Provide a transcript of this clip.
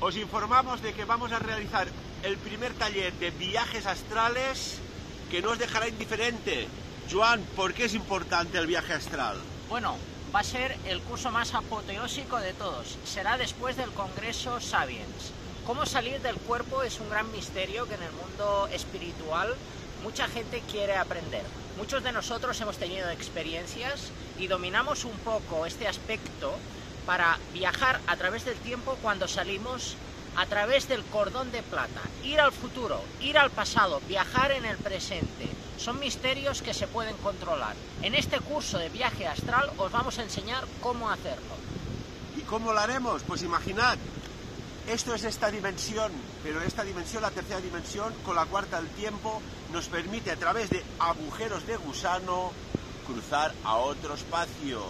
os informamos de que vamos a realizar el primer taller de viajes astrales que no os dejará indiferente. Joan, ¿por qué es importante el viaje astral? Bueno, va a ser el curso más apoteósico de todos. Será después del Congreso Sapiens. Cómo salir del cuerpo es un gran misterio que en el mundo espiritual mucha gente quiere aprender. Muchos de nosotros hemos tenido experiencias y dominamos un poco este aspecto para viajar a través del tiempo cuando salimos a través del cordón de plata, ir al futuro, ir al pasado, viajar en el presente. Son misterios que se pueden controlar. En este curso de viaje astral os vamos a enseñar cómo hacerlo. ¿Y cómo lo haremos? Pues imaginad, esto es esta dimensión, pero esta dimensión, la tercera dimensión, con la cuarta del tiempo, nos permite a través de agujeros de gusano cruzar a otro espacio.